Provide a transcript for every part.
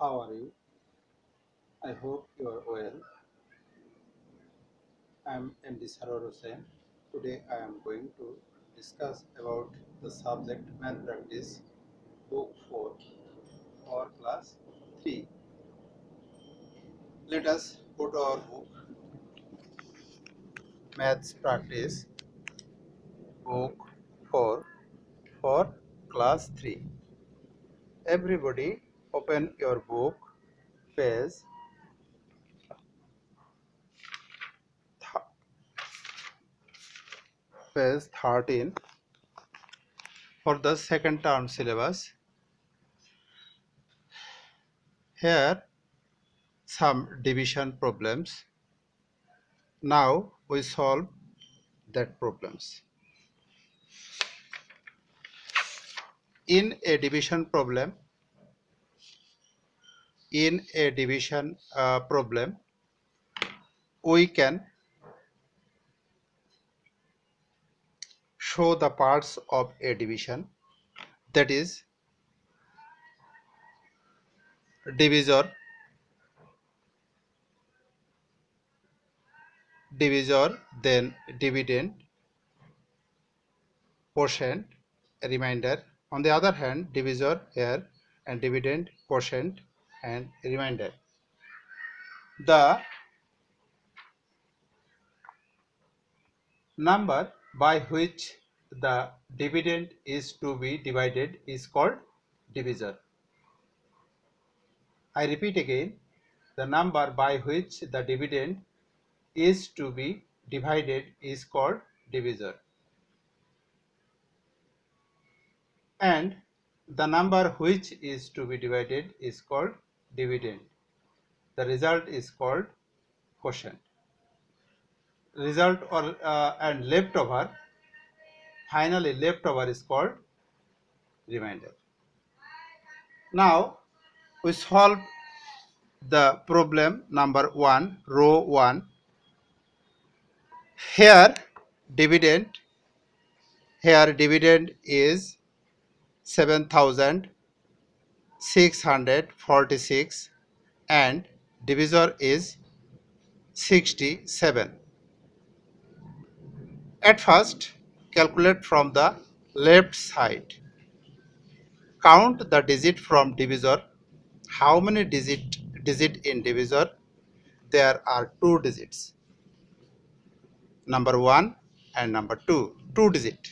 How are you? I hope you are well. I am MD Sarwar Hussain. Today I am going to discuss about the subject Math Practice Book 4 or Class 3. Let us to our book Maths Practice Book 4 for Class 3. Everybody open your book page th- page 13 for the second term syllabus here some division problems. Now we solve that problems. In a division problem in a division uh, problem we can show the parts of a division. That is divisor divisor then dividend quotient remainder. On the other hand divisor here and dividend quotient and remainder the number by which the dividend is to be divided is called divisor. I repeat again the number by which the dividend is to be divided is called divisor. And the number which is to be divided is called dividend. The result is called quotient. Result or uh, and leftover finally leftover is called remainder. Now we solve the problem number 1 row 1 here dividend here dividend is 7646 and divisor is 67 at first calculate from the left side. Count the digit from divisor. How many digit digit in divisor? There are two digits. Number 1 and number 2 two digit.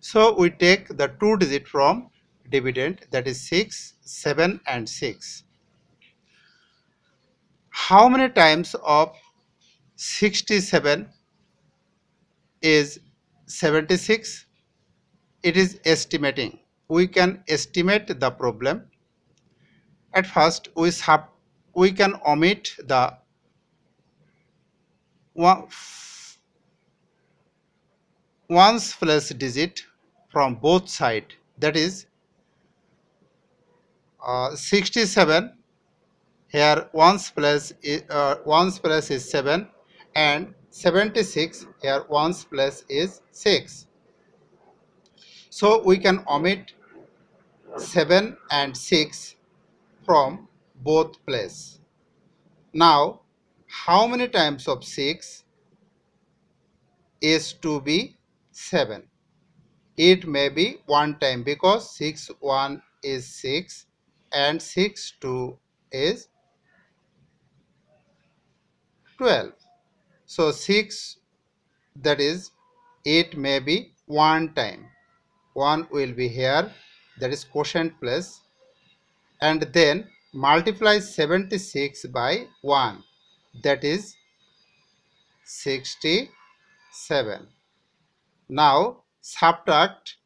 So we take the two digit from dividend that is 6 7 and 6 how many times of 67 is 76 it is estimating. We can estimate the problem. At first we sub we can omit the one ones place digit from both side. That is 67 here ones place is, uh, ones place is 7 and 76 here ones plus is 6 so we can omit 7 and 6 from both place. Now how many times of 6 is to be 7 it may be one time because 6 1 is 6 and 6 2 is 12 so 6 that is 8 may be one time. One will be here that is quotient plus and then multiply 76 by 1 that is 67 now subtract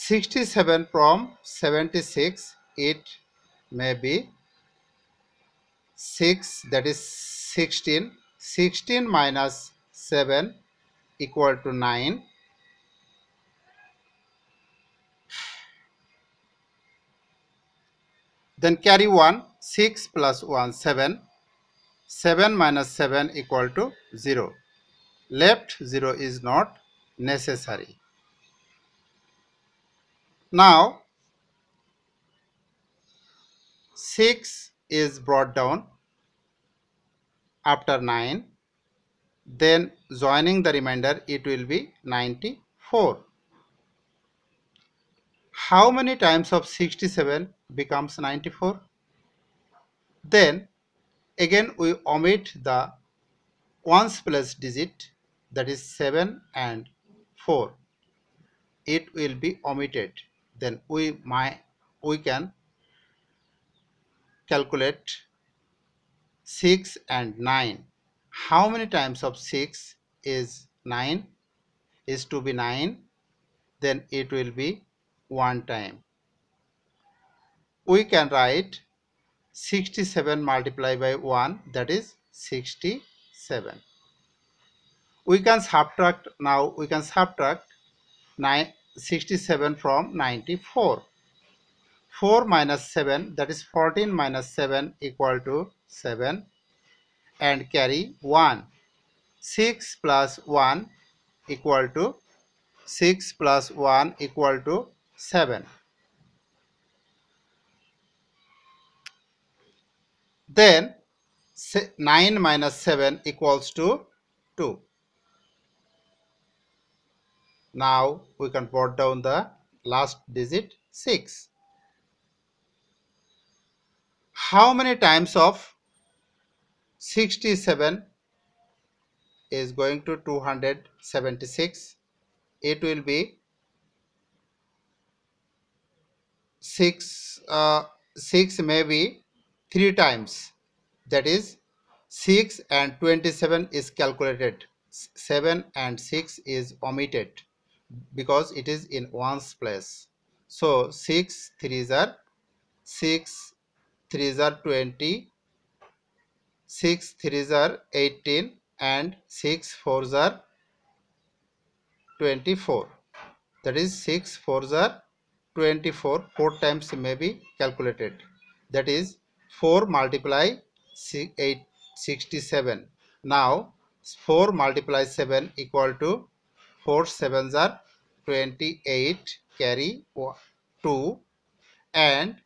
67 from 76 it may be 6 that is 16 16 minus 7 equal to 9 then carry 1 6 plus 1 7 7 minus 7 equal to 0 left 0 is not necessary now 6 is brought down after 9 then joining the remainder it will be 94 how many times of 67 becomes 94 then again we omit the ones plus digit that is 7 and 4 it will be omitted then we my we can calculate 6 and 9 how many times of 6 is 9 is to be 9 then it will be one time. We can write 67 multiplied by 1 that is 67 we can subtract now we can subtract 9 67 from 94 4 minus 7 that is 14 minus 7 equal to 7 and carry 1. 6 plus 1 equal to 6 plus 1 equal to 7. Then 9 minus 7 equals to 2. Now we can put down the last digit 6. How many times of 67 is going to 276 it will be 6 uh, 6 maybe 3 times. That is 6 and 27 is calculated. 7 and 6 is omitted because it is in ones place. So 6 3s are 6 3s are 20 6 3s are 18 and 6 4s are 24 that is 6 4s are 24 4 times may be calculated. That is 4 multiply 8 67 now 4 multiply 7 equal to 4 7s are 28 carry 2 and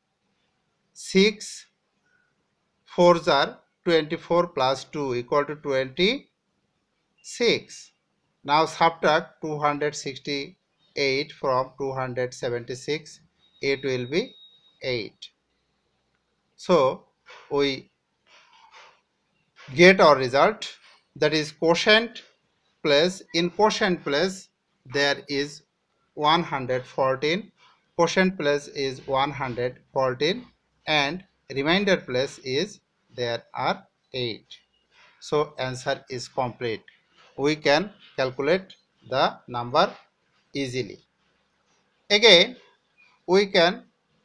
6 4s are 24 plus 2 equal to 26. Now subtract 268 from 276. It will be 8. So we get our result that is quotient plus in quotient place there is 114 quotient place is 114 and remainder place is there are 8 so answer is complete. We can calculate the number easily. Again we can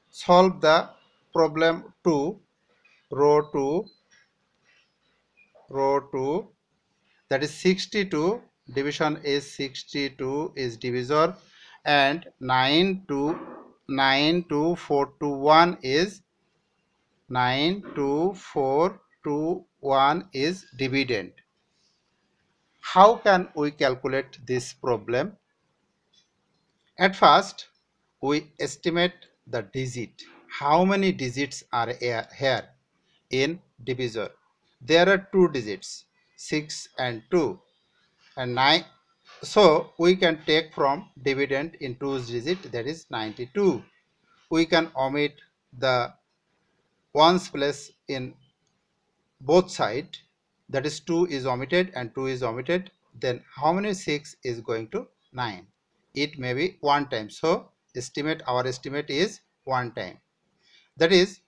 solve the problem 2 row 2 row 2 that is 62 division is 62 is divisor and 9 to 9 to 4 to 1 is 92421 is dividend. How can we calculate this problem? At first, we estimate the digit. How many digits are here in divisor? There are two digits, 6 and 2 and 9. So, we can take from dividend in 2 digit that is 92. We can omit the ones place in both side that is 2 is omitted and 2 is omitted. Then how many 6 is going to 9 it may be one time. So estimate our estimate is one time. That is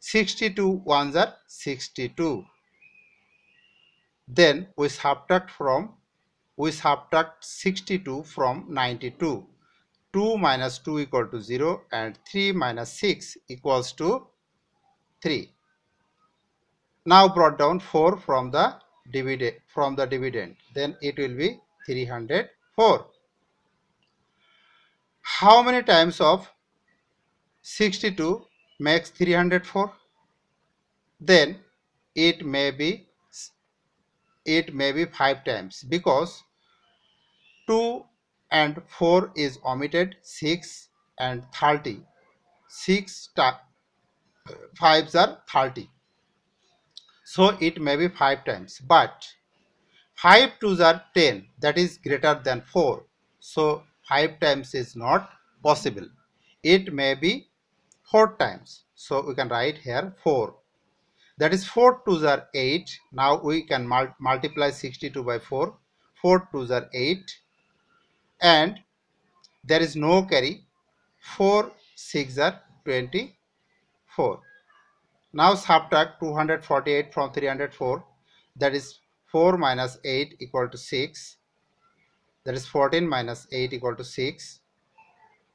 62 ones are 62 then we subtract from we subtract 62 from 92 2 minus 2 equal to 0 and 3 minus 6 equals to 3 now brought down 4 from the dividend from the dividend. Then it will be 304 how many times of 62 makes 304 then it may be it may be 5 times. Because 2 and 4 is omitted 6 and 30 6 5s are 30 so it may be 5 times. But 5 2s are 10 that is greater than 4 so 5 times is not possible. It may be 4 times. So we can write here 4 that is 4 2s are 8 now we can mul multiply 62 by 4 4 2s are 8 and there is no carry. 4 6 are 24 now subtract 248 from 304 that is 4 minus 8 equal to 6 that is 14 minus 8 equal to 6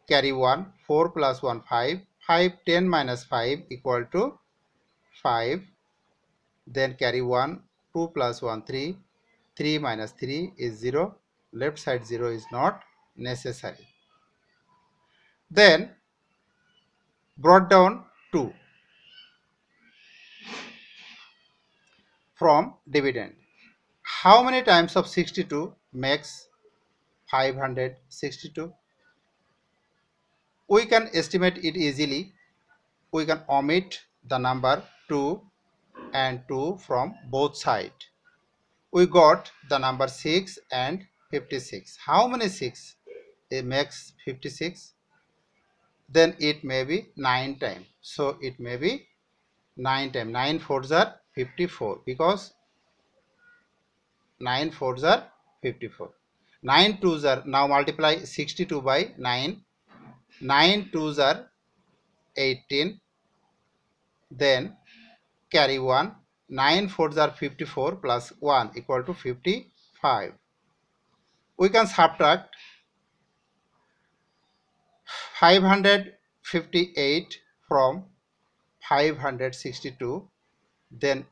carry 1 4 plus 1 5 5 10 minus 5 equal to 5 then carry 1 2 plus 1 3 3 minus 3 is 0 left side 0 is not necessary. Then brought down 2 from dividend. How many times of 62 makes 562 we can estimate it easily. We can omit the number 2 and 2 from both sides. We got the number 6 and 56. How many 6? It makes 56. Then it may be 9 times. So it may be 9 times. 9 fours are 54 because 9 fours are 54. 9 twos are now multiply 62 by 9. 9 twos are 18. Then carry 1 9 fours are 54 plus 1 equal to 55 we can subtract 558 from 562 then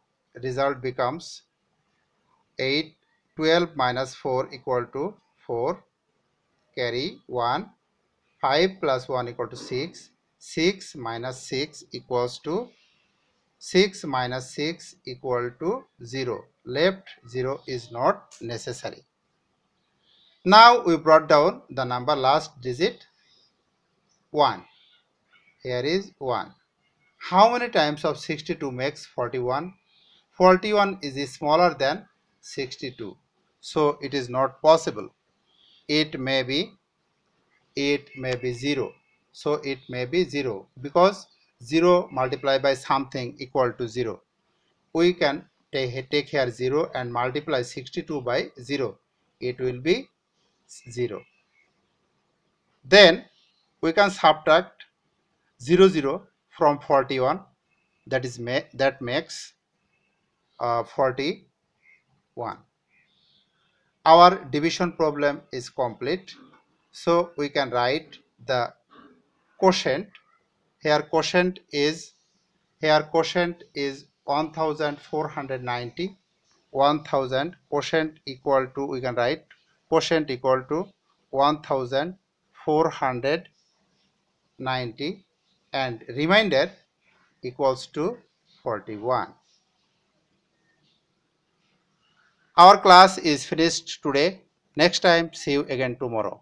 result becomes 8 12 minus 4 equal to 4 carry 1 5 plus 1 equal to 6 6 minus 6 equals to 6 minus 6 equal to 0. Left 0 is not necessary. Now we brought down the number last digit 1. Here is 1. How many times of 62 makes 41? 41 is smaller than 62. So it is not possible. It may be it may be 0. So it may be 0 because 0 multiplied by something equal to 0. We can take here 0 and multiply 62 by 0. It will be 0. Then we can subtract 0 0 from 41 that is ma that makes uh, 41. Our division problem is complete. So we can write the quotient here quotient is here quotient is 1490 1000 quotient equal to we can write quotient equal to 1490 and remainder equals to 41 our class is finished today. Next time see you again tomorrow